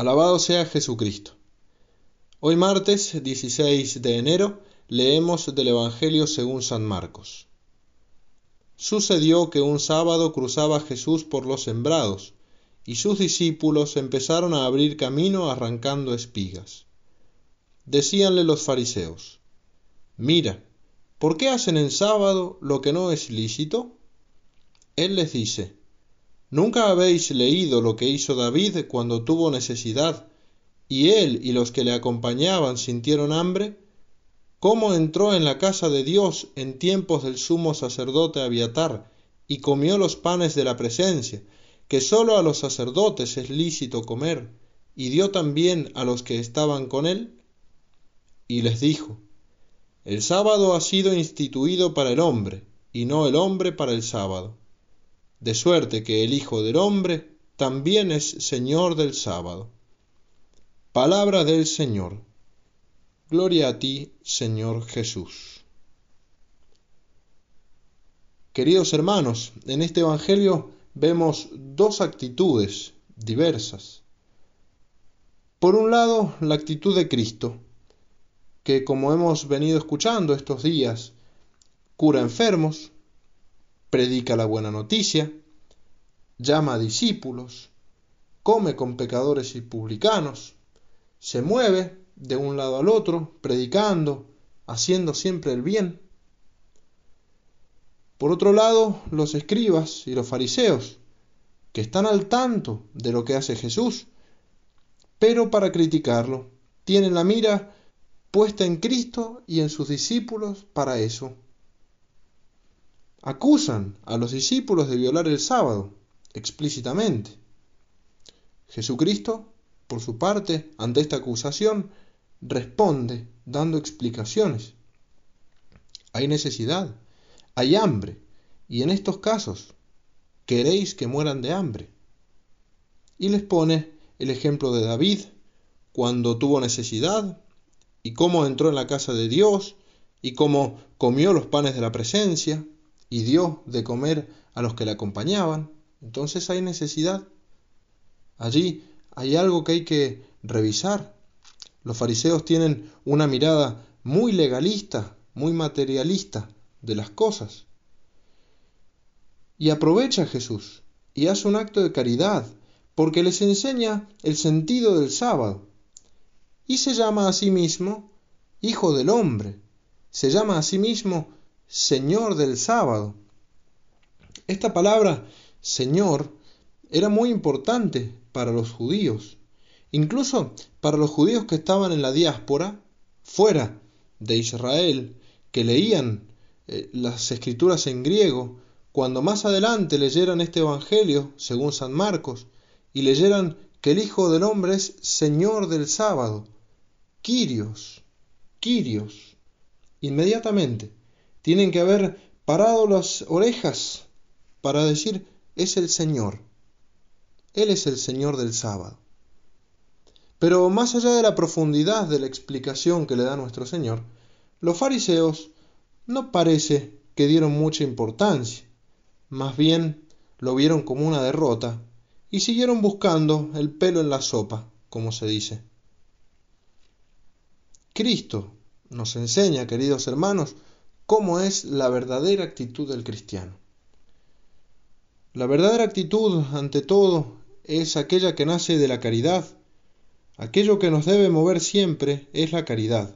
Alabado sea Jesucristo. Hoy martes 16 de enero leemos del Evangelio según San Marcos. Sucedió que un sábado cruzaba Jesús por los sembrados, y sus discípulos empezaron a abrir camino arrancando espigas. Decíanle los fariseos, Mira, ¿por qué hacen en sábado lo que no es lícito? Él les dice, ¿Nunca habéis leído lo que hizo David cuando tuvo necesidad, y él y los que le acompañaban sintieron hambre? ¿Cómo entró en la casa de Dios en tiempos del sumo sacerdote Abiatar y comió los panes de la presencia, que sólo a los sacerdotes es lícito comer, y dio también a los que estaban con él? Y les dijo, El sábado ha sido instituido para el hombre, y no el hombre para el sábado de suerte que el Hijo del Hombre también es Señor del sábado. Palabra del Señor. Gloria a ti, Señor Jesús. Queridos hermanos, en este Evangelio vemos dos actitudes diversas. Por un lado, la actitud de Cristo, que como hemos venido escuchando estos días, cura enfermos, predica la buena noticia, llama a discípulos, come con pecadores y publicanos, se mueve de un lado al otro, predicando, haciendo siempre el bien. Por otro lado, los escribas y los fariseos, que están al tanto de lo que hace Jesús, pero para criticarlo, tienen la mira puesta en Cristo y en sus discípulos para eso acusan a los discípulos de violar el sábado explícitamente. Jesucristo, por su parte, ante esta acusación, responde dando explicaciones. Hay necesidad, hay hambre, y en estos casos, queréis que mueran de hambre. Y les pone el ejemplo de David, cuando tuvo necesidad, y cómo entró en la casa de Dios, y cómo comió los panes de la presencia, y dio de comer a los que le acompañaban, entonces hay necesidad. Allí hay algo que hay que revisar. Los fariseos tienen una mirada muy legalista, muy materialista de las cosas. Y aprovecha Jesús y hace un acto de caridad porque les enseña el sentido del sábado. Y se llama a sí mismo Hijo del Hombre. Se llama a sí mismo Señor del sábado. Esta palabra Señor era muy importante para los judíos, incluso para los judíos que estaban en la diáspora, fuera de Israel, que leían eh, las escrituras en griego, cuando más adelante leyeran este Evangelio, según San Marcos, y leyeran que el Hijo del Hombre es Señor del sábado, Quirios, Quirios, inmediatamente tienen que haber parado las orejas para decir, es el Señor. Él es el Señor del sábado. Pero más allá de la profundidad de la explicación que le da nuestro Señor, los fariseos no parece que dieron mucha importancia, más bien lo vieron como una derrota y siguieron buscando el pelo en la sopa, como se dice. Cristo nos enseña, queridos hermanos, cómo es la verdadera actitud del cristiano. La verdadera actitud, ante todo, es aquella que nace de la caridad. Aquello que nos debe mover siempre es la caridad.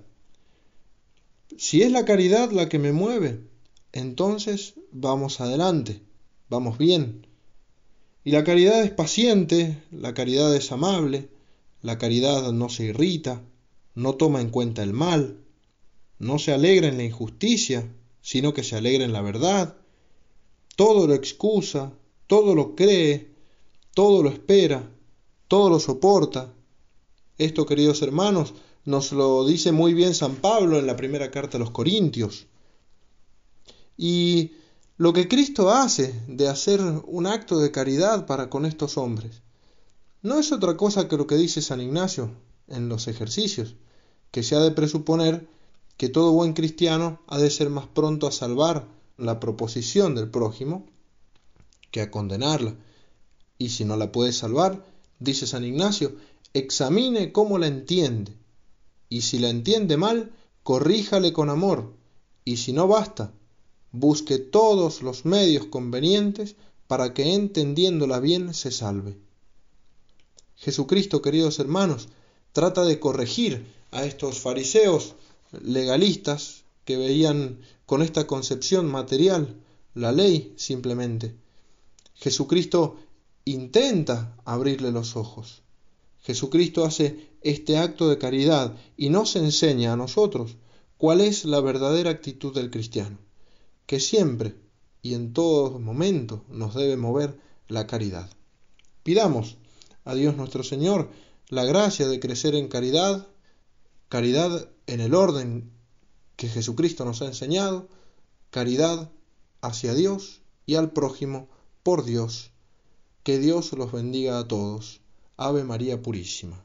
Si es la caridad la que me mueve, entonces vamos adelante, vamos bien. Y la caridad es paciente, la caridad es amable, la caridad no se irrita, no toma en cuenta el mal, no se alegra en la injusticia, sino que se alegra en la verdad. Todo lo excusa, todo lo cree, todo lo espera, todo lo soporta. Esto, queridos hermanos, nos lo dice muy bien San Pablo en la primera carta a los Corintios. Y lo que Cristo hace de hacer un acto de caridad para con estos hombres, no es otra cosa que lo que dice San Ignacio en los ejercicios, que se ha de presuponer que todo buen cristiano ha de ser más pronto a salvar la proposición del prójimo que a condenarla, y si no la puede salvar, dice San Ignacio, examine cómo la entiende, y si la entiende mal, corríjale con amor, y si no basta, busque todos los medios convenientes para que entendiéndola bien se salve. Jesucristo, queridos hermanos, trata de corregir a estos fariseos legalistas que veían con esta concepción material la ley simplemente. Jesucristo intenta abrirle los ojos. Jesucristo hace este acto de caridad y nos enseña a nosotros cuál es la verdadera actitud del cristiano, que siempre y en todo momento nos debe mover la caridad. Pidamos a Dios nuestro Señor la gracia de crecer en caridad, caridad en el orden que Jesucristo nos ha enseñado, caridad hacia Dios y al prójimo por Dios. Que Dios los bendiga a todos. Ave María Purísima.